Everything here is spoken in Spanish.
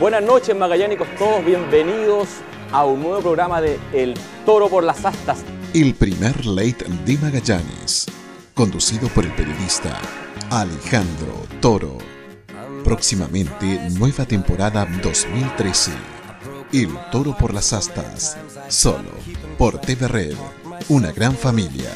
Buenas noches, magallánicos todos, bienvenidos a un nuevo programa de El Toro por las Astas. El primer late de Magallanes, conducido por el periodista Alejandro Toro. Próximamente, nueva temporada 2013. El Toro por las Astas, solo por TV Red, una gran familia.